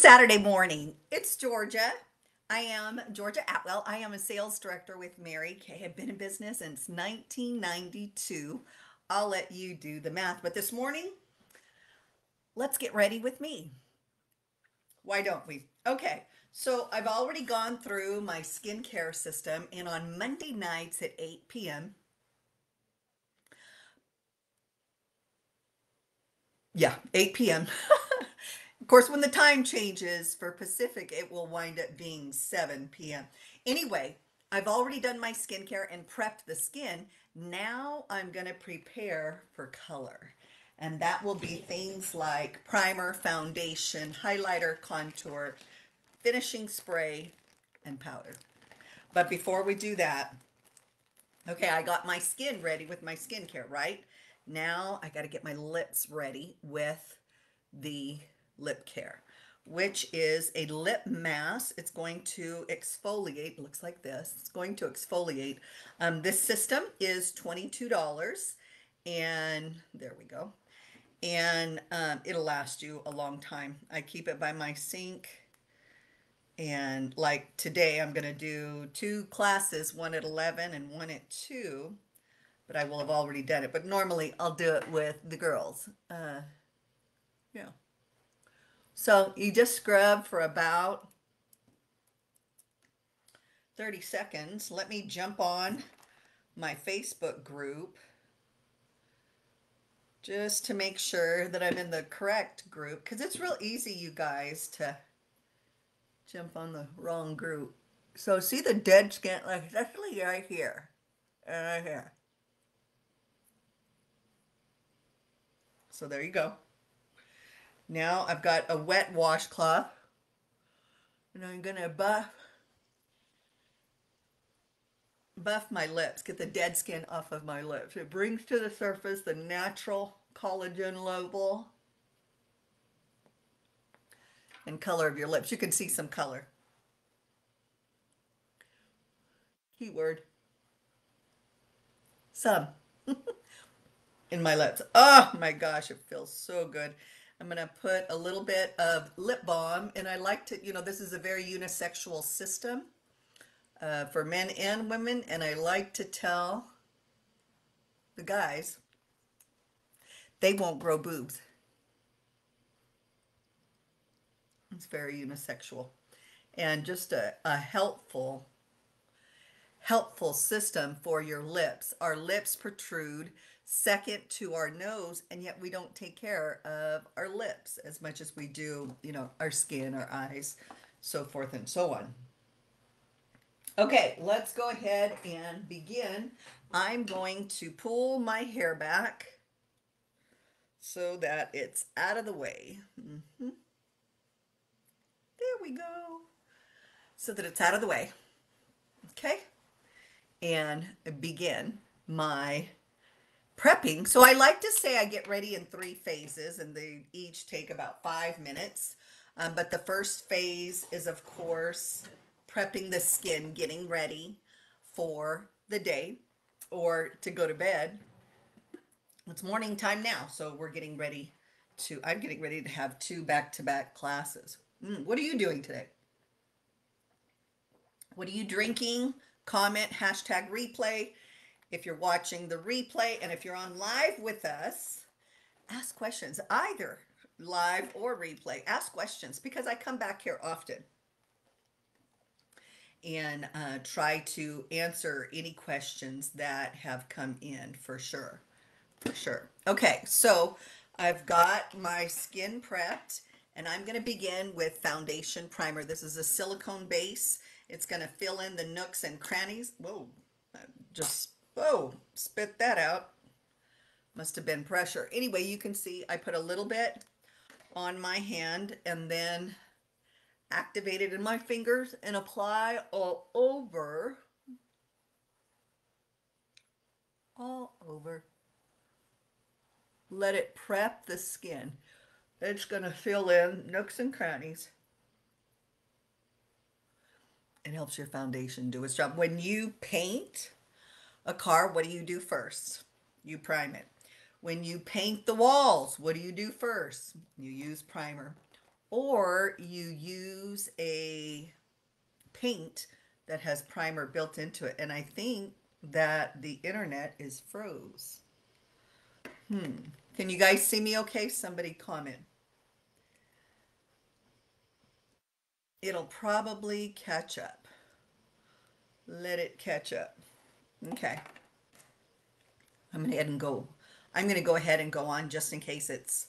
Saturday morning. It's Georgia. I am Georgia Atwell. I am a sales director with Mary Kay. I've been in business since 1992. I'll let you do the math. But this morning, let's get ready with me. Why don't we? Okay, so I've already gone through my skincare system, and on Monday nights at 8 p.m., yeah, 8 p.m. course, when the time changes for Pacific, it will wind up being 7 p.m. Anyway, I've already done my skincare and prepped the skin. Now I'm going to prepare for color. And that will be things like primer, foundation, highlighter, contour, finishing spray, and powder. But before we do that, okay, I got my skin ready with my skincare, right? Now I got to get my lips ready with the lip care, which is a lip mask. It's going to exfoliate, looks like this. It's going to exfoliate. Um, this system is $22 and there we go and um, it'll last you a long time. I keep it by my sink. And like today, I'm going to do two classes, one at 11 and one at 2. But I will have already done it. But normally, I'll do it with the girls. Uh, yeah. So you just scrub for about 30 seconds. Let me jump on my Facebook group just to make sure that I'm in the correct group because it's real easy, you guys, to jump on the wrong group. So see the dead skin, like especially right here and right here. So there you go. Now I've got a wet washcloth and I'm gonna buff buff my lips, get the dead skin off of my lips. It brings to the surface the natural collagen level and color of your lips. You can see some color. Keyword. Some. in my lips. Oh my gosh, it feels so good. I'm going to put a little bit of lip balm and I like to, you know, this is a very unisexual system uh, for men and women, and I like to tell the guys they won't grow boobs. It's very unisexual. And just a, a helpful, helpful system for your lips. Our lips protrude second to our nose, and yet we don't take care of our lips as much as we do, you know, our skin, our eyes, so forth and so on. Okay, let's go ahead and begin. I'm going to pull my hair back so that it's out of the way. Mm -hmm. There we go. So that it's out of the way. Okay, and begin my prepping. So I like to say I get ready in three phases and they each take about five minutes. Um, but the first phase is, of course, prepping the skin, getting ready for the day or to go to bed. It's morning time now, so we're getting ready to, I'm getting ready to have two back-to-back classes. Mm, what are you doing today? What are you drinking? Comment, hashtag replay. If you're watching the replay and if you're on live with us, ask questions, either live or replay. Ask questions because I come back here often and uh, try to answer any questions that have come in for sure. For sure. Okay, so I've got my skin prepped and I'm going to begin with foundation primer. This is a silicone base. It's going to fill in the nooks and crannies. Whoa, just, whoa, spit that out. Must have been pressure. Anyway, you can see I put a little bit on my hand and then activate it in my fingers and apply all over all over let it prep the skin it's going to fill in nooks and crannies it helps your foundation do its job when you paint a car what do you do first you prime it when you paint the walls what do you do first you use primer or you use a paint that has primer built into it. And I think that the internet is froze. Hmm. Can you guys see me okay? Somebody comment. It'll probably catch up. Let it catch up. Okay. I'm going to head and go. I'm going to go ahead and go on just in case it's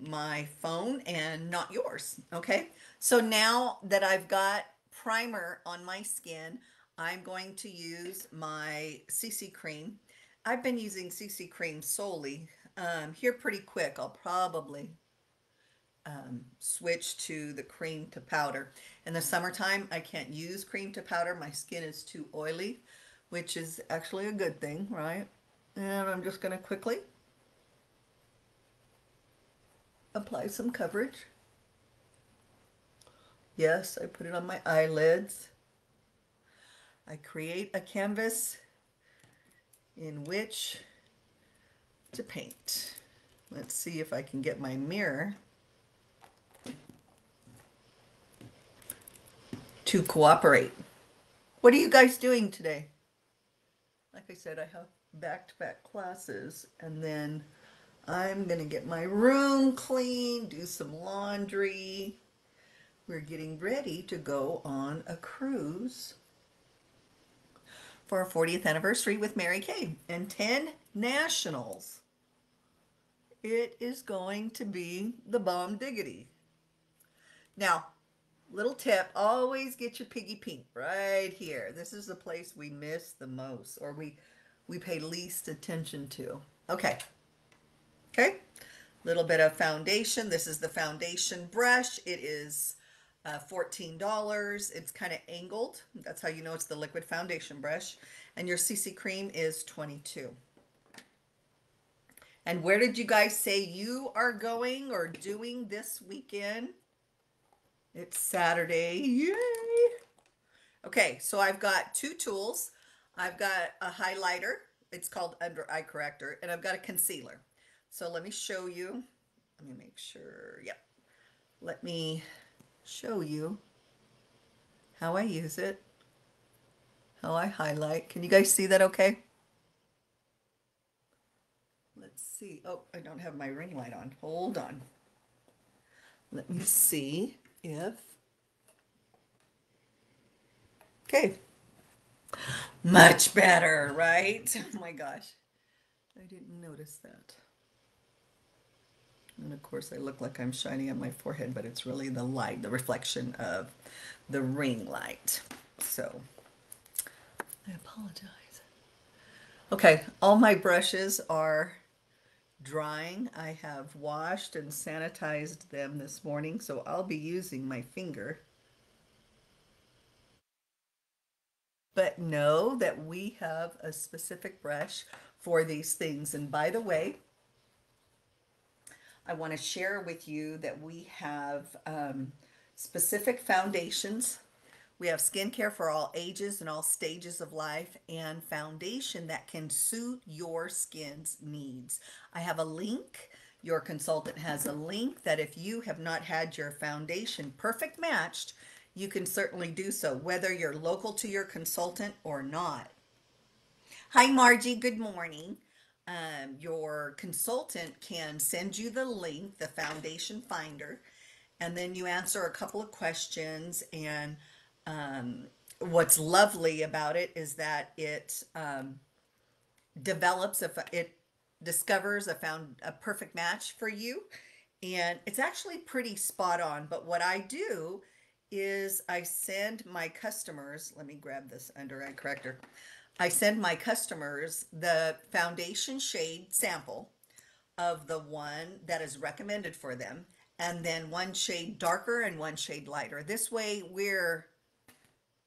my phone and not yours. Okay. So now that I've got primer on my skin, I'm going to use my CC cream. I've been using CC cream solely. Um, here pretty quick, I'll probably um, switch to the cream to powder. In the summertime, I can't use cream to powder. My skin is too oily, which is actually a good thing, right? And I'm just going to quickly apply some coverage. Yes, I put it on my eyelids. I create a canvas in which to paint. Let's see if I can get my mirror to cooperate. What are you guys doing today? Like I said, I have back-to-back classes and then I'm going to get my room clean, do some laundry. We're getting ready to go on a cruise for our 40th anniversary with Mary Kay and 10 nationals. It is going to be the bomb diggity. Now, little tip, always get your piggy pink right here. This is the place we miss the most or we we pay least attention to. Okay. Okay, little bit of foundation. This is the foundation brush. It is uh, $14. It's kind of angled. That's how you know it's the liquid foundation brush. And your CC cream is 22 And where did you guys say you are going or doing this weekend? It's Saturday. Yay! Okay, so I've got two tools. I've got a highlighter. It's called under eye corrector. And I've got a concealer. So let me show you. Let me make sure. Yep. Let me show you how I use it, how I highlight. Can you guys see that okay? Let's see. Oh, I don't have my ring light on. Hold on. Let me see if... Okay. Much better, right? Oh my gosh. I didn't notice that. And of course I look like I'm shining on my forehead, but it's really the light, the reflection of the ring light. So I apologize. Okay, all my brushes are drying. I have washed and sanitized them this morning, so I'll be using my finger. But know that we have a specific brush for these things. And by the way, I want to share with you that we have um, specific foundations. We have skincare for all ages and all stages of life and foundation that can suit your skin's needs. I have a link. Your consultant has a link that if you have not had your foundation perfect matched, you can certainly do so, whether you're local to your consultant or not. Hi, Margie. Good morning um, your consultant can send you the link, the foundation finder, and then you answer a couple of questions. And um, what's lovely about it is that it um, develops, a, it discovers a found a perfect match for you. And it's actually pretty spot on. But what I do is I send my customers, let me grab this under eye corrector. I send my customers the foundation shade sample of the one that is recommended for them and then one shade darker and one shade lighter. This way we're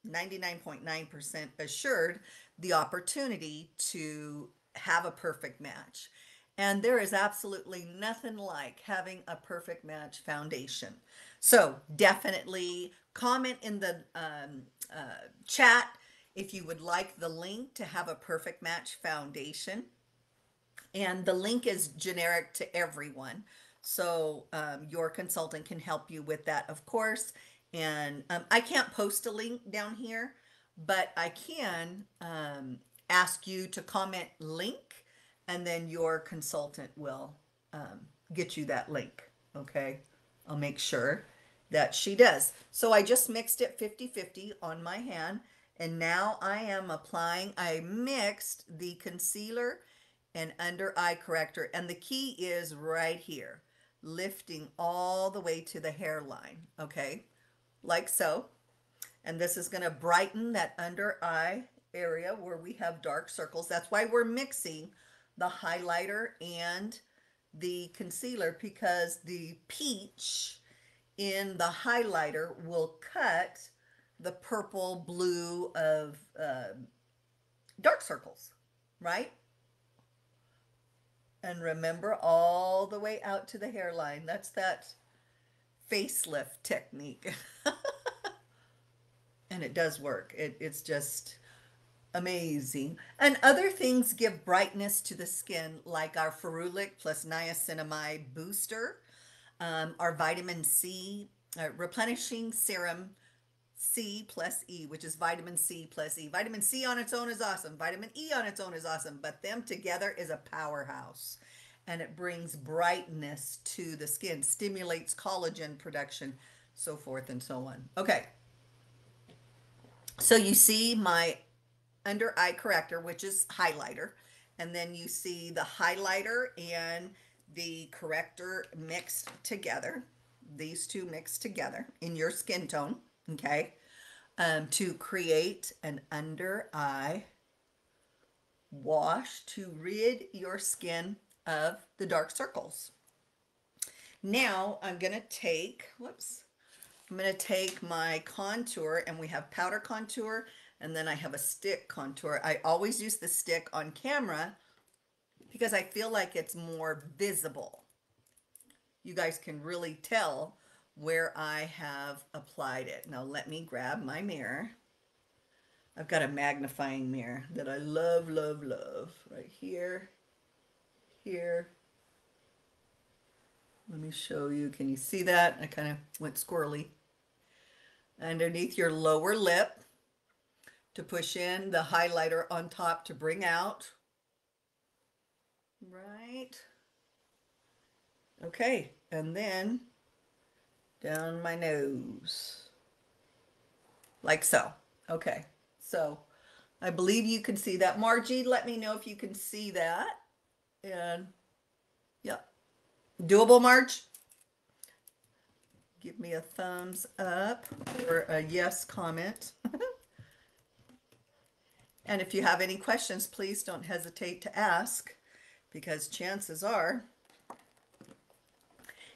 99.9% assured the opportunity to have a perfect match. And there is absolutely nothing like having a perfect match foundation. So definitely comment in the um, uh, chat if you would like the link to have a perfect match foundation. And the link is generic to everyone. So um, your consultant can help you with that, of course. And um, I can't post a link down here, but I can um, ask you to comment link, and then your consultant will um, get you that link. Okay. I'll make sure that she does. So I just mixed it 50 50 on my hand. And now I am applying, I mixed the concealer and under eye corrector. And the key is right here, lifting all the way to the hairline. Okay. Like so. And this is going to brighten that under eye area where we have dark circles. That's why we're mixing the highlighter and the concealer because the peach in the highlighter will cut the purple blue of uh, dark circles, right? And remember all the way out to the hairline. That's that facelift technique. and it does work. It, it's just amazing. And other things give brightness to the skin, like our ferulic plus niacinamide booster, um, our vitamin C uh, replenishing serum C plus E, which is vitamin C plus E. Vitamin C on its own is awesome. Vitamin E on its own is awesome, but them together is a powerhouse. And it brings brightness to the skin, stimulates collagen production, so forth and so on. Okay. So you see my under eye corrector, which is highlighter. And then you see the highlighter and the corrector mixed together. These two mixed together in your skin tone, okay, um, to create an under eye wash to rid your skin of the dark circles. Now I'm going to take, whoops, I'm going to take my contour and we have powder contour and then I have a stick contour. I always use the stick on camera because I feel like it's more visible. You guys can really tell where I have applied it. Now let me grab my mirror. I've got a magnifying mirror that I love, love, love. Right here, here. Let me show you. Can you see that? I kind of went squirrely. Underneath your lower lip, to push in, the highlighter on top to bring out. Right. Okay, and then down my nose. Like so. Okay, so I believe you can see that. Margie, let me know if you can see that. And yeah, doable, March. Give me a thumbs up or a yes comment. And if you have any questions, please don't hesitate to ask because chances are,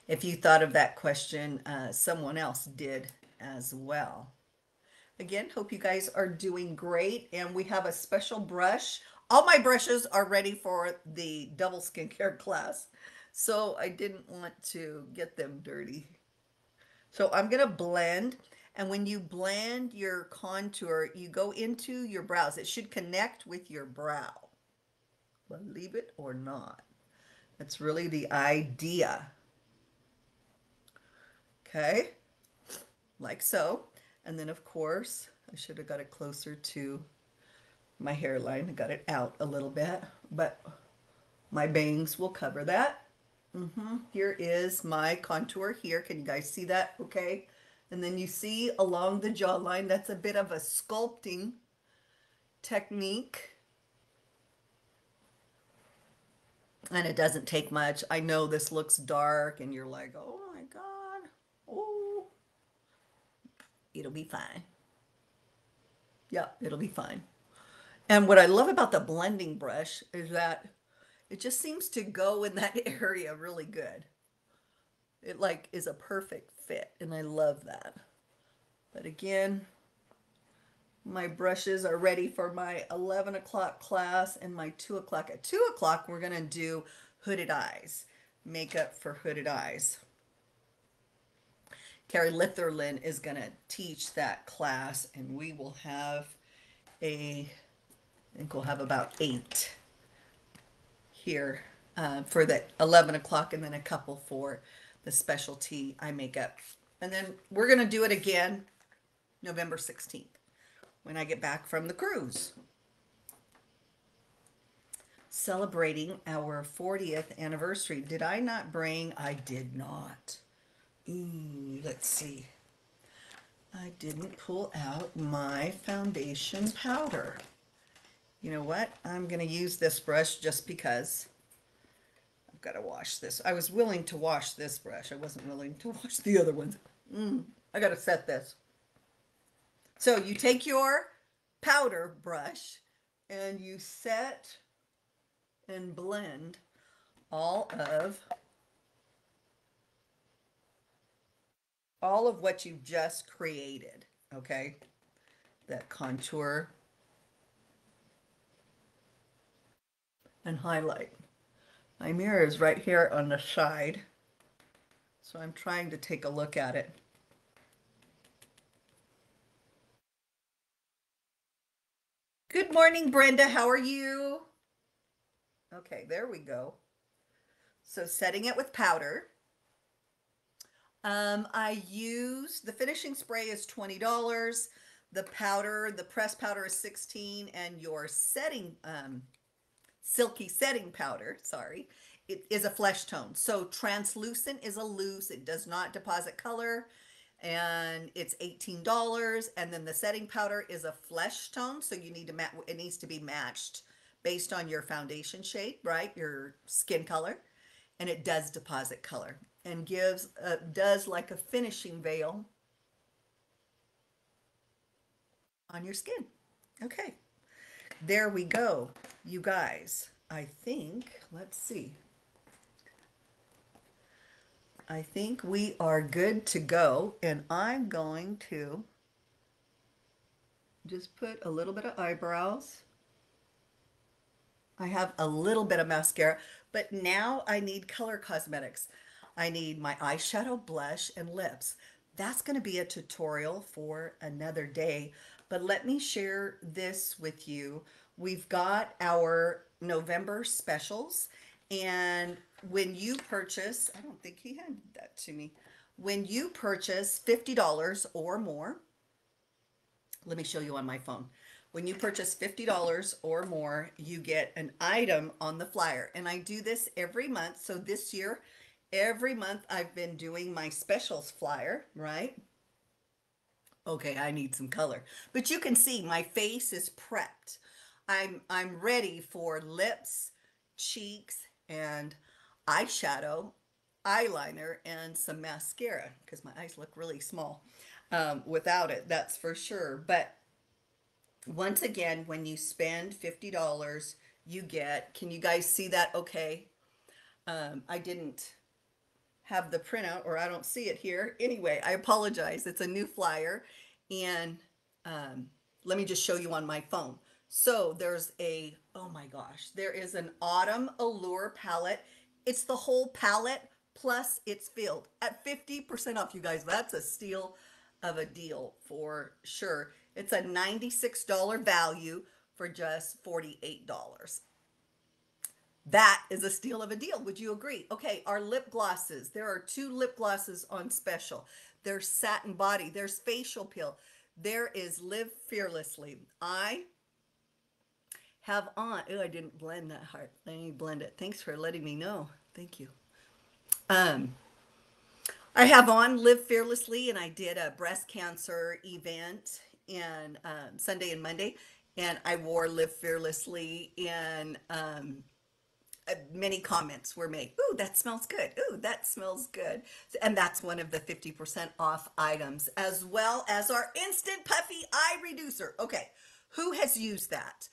if you thought of that question, uh, someone else did as well. Again, hope you guys are doing great. And we have a special brush. All my brushes are ready for the double skincare class. So I didn't want to get them dirty. So I'm going to blend. And when you blend your contour, you go into your brows. It should connect with your brow. Believe it or not. That's really the idea. Okay, like so. And then of course, I should have got it closer to my hairline. I got it out a little bit, but my bangs will cover that. Mm -hmm. Here is my contour here. Can you guys see that? Okay. And then you see along the jawline, that's a bit of a sculpting technique. And it doesn't take much. I know this looks dark and you're like, oh my God. Oh, it'll be fine. Yeah, it'll be fine. And what I love about the blending brush is that it just seems to go in that area really good. It like is a perfect fit and I love that. But again, my brushes are ready for my 11 o'clock class and my 2 o'clock. At 2 o'clock, we're going to do hooded eyes, makeup for hooded eyes. Carrie Litherland is going to teach that class and we will have a, Think we'll have about eight here uh, for the 11 o'clock and then a couple for the specialty eye makeup. And then we're going to do it again November 16th when I get back from the cruise. Celebrating our 40th anniversary. Did I not bring? I did not. Ooh, let's see. I didn't pull out my foundation powder. You know what? I'm going to use this brush just because I've got to wash this. I was willing to wash this brush. I wasn't willing to wash the other ones. Mm, I got to set this. So you take your powder brush and you set and blend all of all of what you've just created, okay? That contour and highlight. My mirror is right here on the side, so I'm trying to take a look at it. Good morning, Brenda. How are you? Okay, there we go. So setting it with powder. Um, I use the finishing spray is $20. The powder, the press powder is 16 and your setting um, silky setting powder, sorry, it is a flesh tone. So translucent is a loose, it does not deposit color and it's $18 and then the setting powder is a flesh tone so you need to match it needs to be matched based on your foundation shade right your skin color and it does deposit color and gives uh, does like a finishing veil on your skin. Okay there we go you guys i think let's see I think we are good to go. And I'm going to just put a little bit of eyebrows. I have a little bit of mascara, but now I need color cosmetics. I need my eyeshadow, blush, and lips. That's going to be a tutorial for another day, but let me share this with you. We've got our November specials, and when you purchase, I don't think he handed that to me. When you purchase $50 or more, let me show you on my phone. When you purchase $50 or more, you get an item on the flyer. And I do this every month. So this year, every month I've been doing my specials flyer, right? Okay, I need some color. But you can see my face is prepped. I'm I'm ready for lips, cheeks, and eyeshadow, eyeliner, and some mascara because my eyes look really small um, without it, that's for sure. But once again, when you spend $50, you get, can you guys see that okay? Um, I didn't have the printout or I don't see it here. Anyway, I apologize. It's a new flyer. And um, let me just show you on my phone. So there's a, oh my gosh, there is an Autumn Allure palette. It's the whole palette plus it's filled at 50% off, you guys. That's a steal of a deal for sure. It's a $96 value for just $48. That is a steal of a deal. Would you agree? Okay, our lip glosses. There are two lip glosses on special. There's satin body. There's facial peel. There is live fearlessly. I have on. Oh, I didn't blend that hard. Let me blend it. Thanks for letting me know. Thank you. Um, I have on Live Fearlessly, and I did a breast cancer event in um, Sunday and Monday, and I wore Live Fearlessly, and um, many comments were made. Ooh, that smells good. Ooh, that smells good. And that's one of the 50% off items, as well as our Instant Puffy Eye Reducer. Okay, who has used that?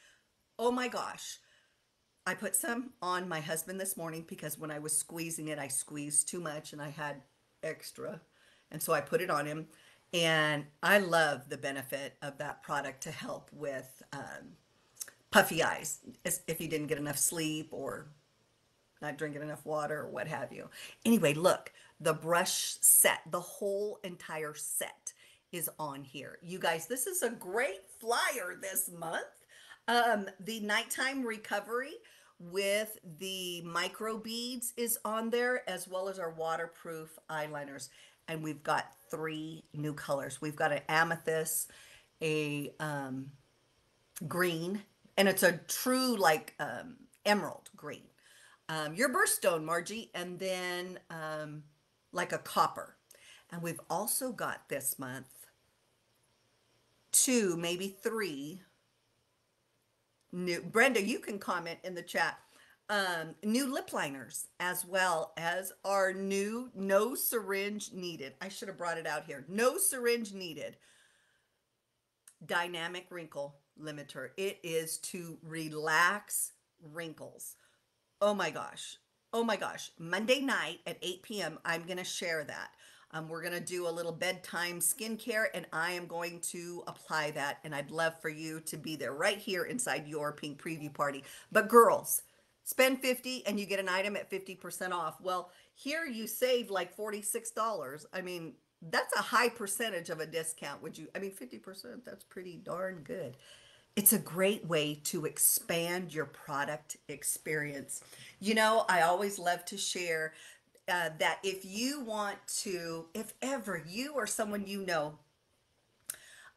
Oh my gosh. I put some on my husband this morning because when I was squeezing it, I squeezed too much and I had extra. And so I put it on him. And I love the benefit of that product to help with um, puffy eyes if you didn't get enough sleep or not drinking enough water or what have you. Anyway, look, the brush set, the whole entire set is on here. You guys, this is a great flyer this month. Um, the nighttime recovery with the micro beads is on there, as well as our waterproof eyeliners. And we've got three new colors. We've got an amethyst, a um, green, and it's a true like um, emerald green. Um, your birthstone, Margie, and then um, like a copper. And we've also got this month two, maybe three new. Brenda, you can comment in the chat. Um, new lip liners as well as our new no syringe needed. I should have brought it out here. No syringe needed. Dynamic wrinkle limiter. It is to relax wrinkles. Oh my gosh. Oh my gosh. Monday night at 8 p.m., I'm going to share that. Um, we're going to do a little bedtime skincare and I am going to apply that. And I'd love for you to be there right here inside your pink preview party. But girls, spend 50 and you get an item at 50% off. Well, here you save like $46. I mean, that's a high percentage of a discount. Would you? I mean, 50%, that's pretty darn good. It's a great way to expand your product experience. You know, I always love to share uh, that if you want to, if ever you or someone you know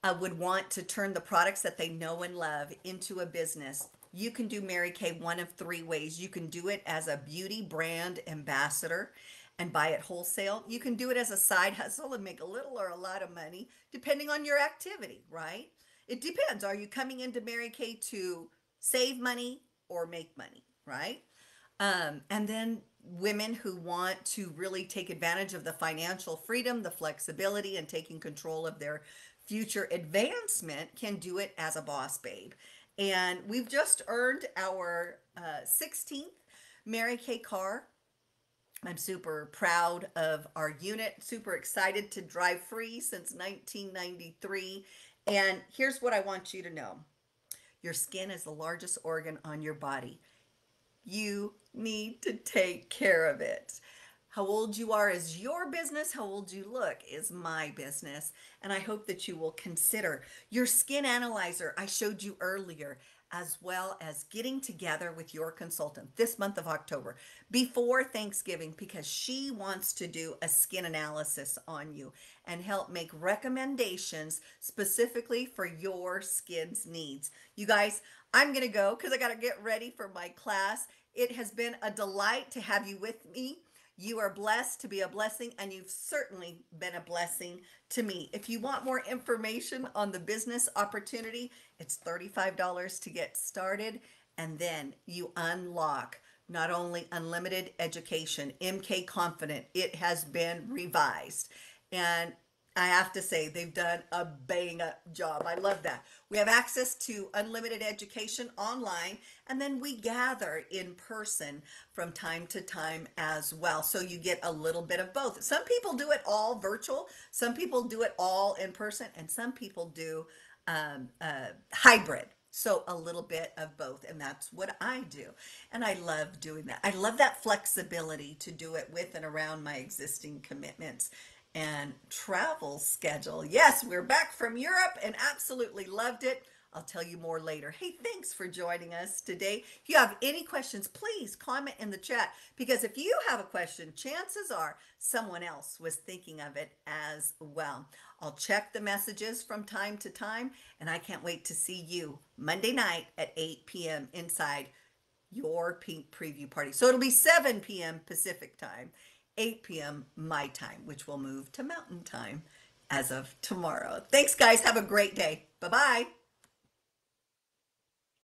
uh, would want to turn the products that they know and love into a business, you can do Mary Kay one of three ways. You can do it as a beauty brand ambassador and buy it wholesale. You can do it as a side hustle and make a little or a lot of money, depending on your activity, right? It depends. Are you coming into Mary Kay to save money or make money, right? Um, and then women who want to really take advantage of the financial freedom, the flexibility, and taking control of their future advancement can do it as a boss babe. And we've just earned our uh, 16th Mary Kay car. I'm super proud of our unit, super excited to drive free since 1993 and here's what I want you to know your skin is the largest organ on your body. You need to take care of it. How old you are is your business. How old you look is my business. And I hope that you will consider your skin analyzer I showed you earlier as well as getting together with your consultant this month of October before Thanksgiving because she wants to do a skin analysis on you and help make recommendations specifically for your skin's needs. You guys, I'm going to go because I got to get ready for my class. It has been a delight to have you with me. You are blessed to be a blessing, and you've certainly been a blessing to me. If you want more information on the business opportunity, it's $35 to get started, and then you unlock not only unlimited education, MK Confident, it has been revised. And I have to say, they've done a bang up job. I love that. We have access to unlimited education online, and then we gather in person from time to time as well. So you get a little bit of both. Some people do it all virtual, some people do it all in person, and some people do um, uh, hybrid. So a little bit of both, and that's what I do. And I love doing that. I love that flexibility to do it with and around my existing commitments and travel schedule. Yes, we're back from Europe and absolutely loved it. I'll tell you more later. Hey, thanks for joining us today. If you have any questions, please comment in the chat because if you have a question, chances are someone else was thinking of it as well. I'll check the messages from time to time, and I can't wait to see you Monday night at 8 p.m. inside your pink preview party. So it'll be 7 p.m. Pacific time 8 p.m. my time, which will move to mountain time as of tomorrow. Thanks, guys. Have a great day. Bye bye.